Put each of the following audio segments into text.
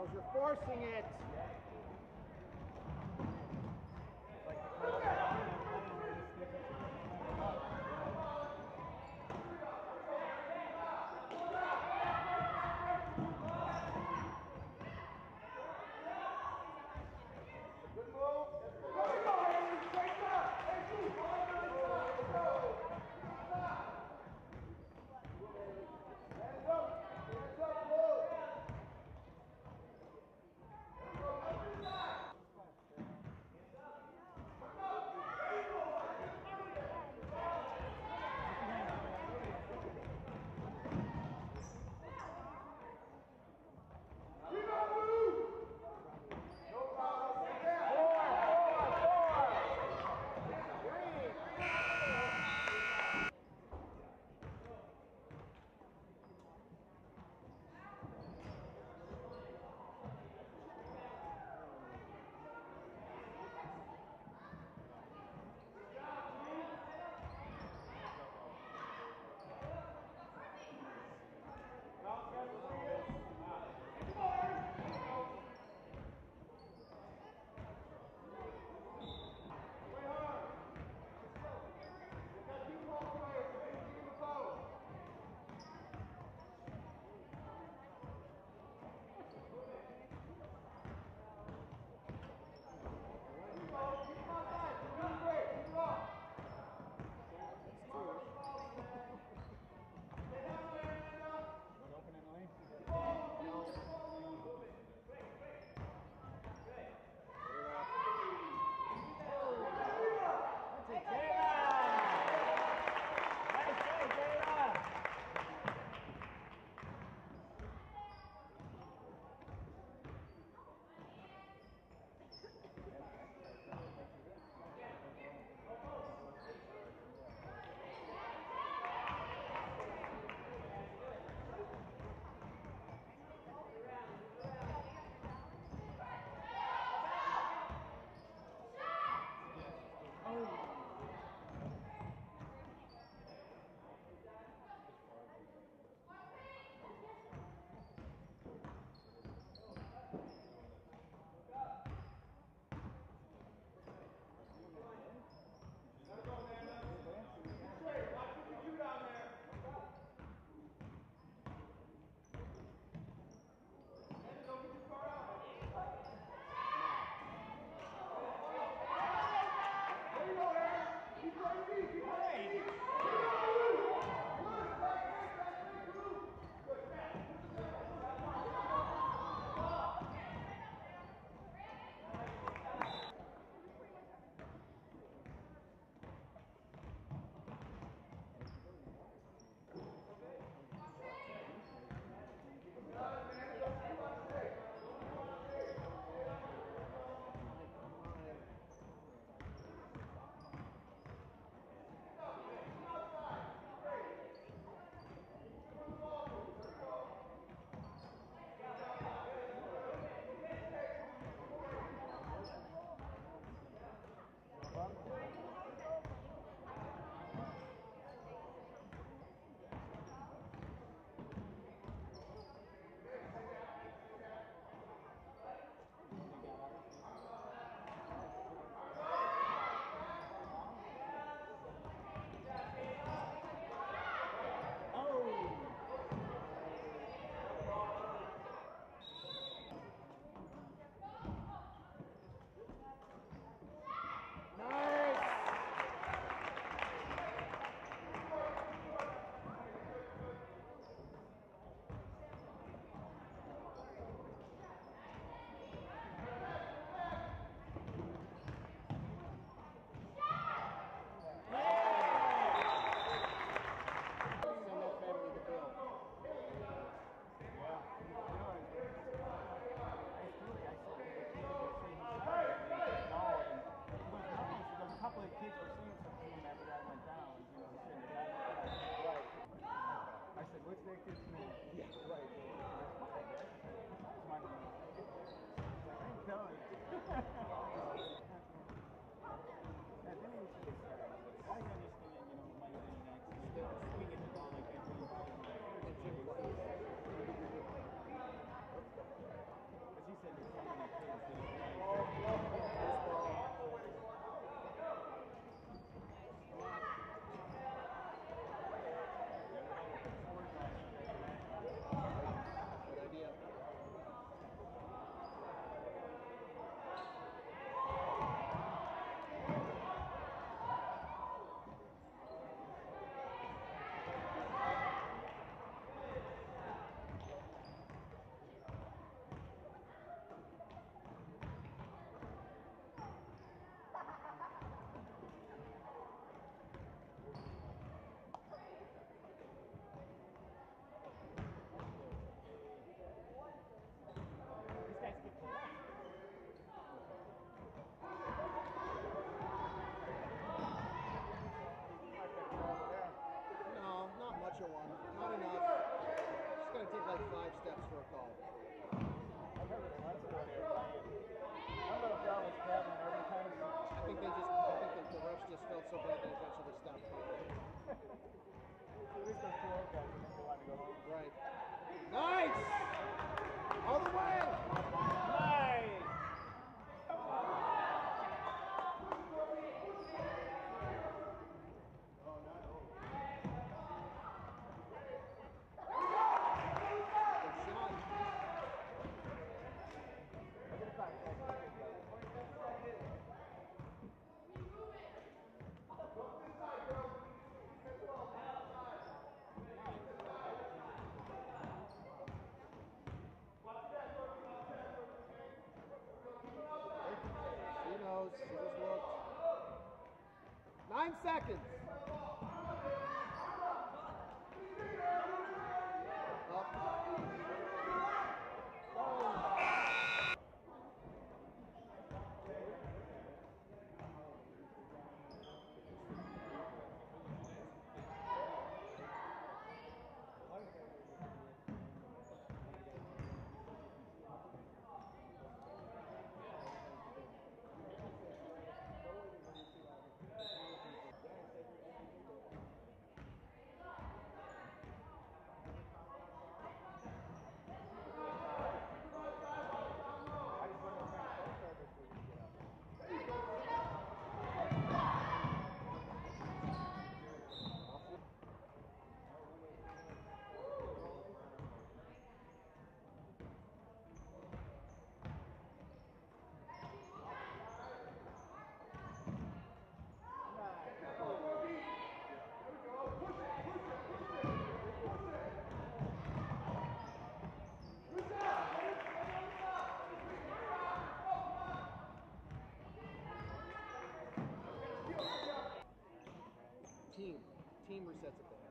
girls, you're forcing it. Seconds. team. Team resets it there.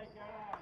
my God.